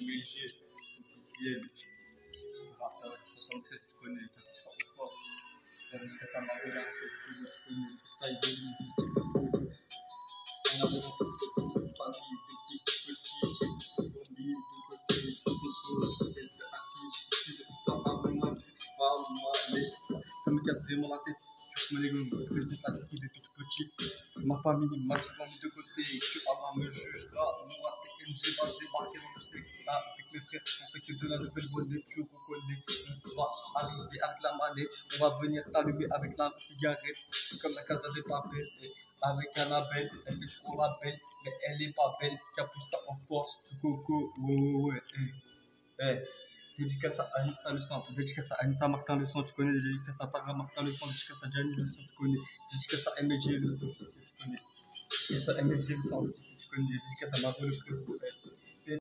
MLG, officiel. Rappeur du 73, tu connais, en force. De de ça me je petit. Ma famille m'a de côté, que Allah me jugera. Avec mes frères. On fait que de la nouvelle monnaie, tu reconnais. On va arriver avec la manette, on va venir t'allumer avec la cigarette, comme la casa des papels. Avec Annabelle, elle fait trop la belle, mais elle est pas belle. Qui a plus ça en force, du coco, ouais, ouais, ouais. Eh, eh. Dédicace à Anissa Le Sang, dédicace à Anissa Martin Le Sang, tu connais, dédicace à Tara Martin Le Sang, dédicace à Gianni Le Sang, tu connais, dédicace à MLG Le Officier, tu connais, dédicace à MLG Le Sang, tu connais, dédicace à Margot Le Frérot,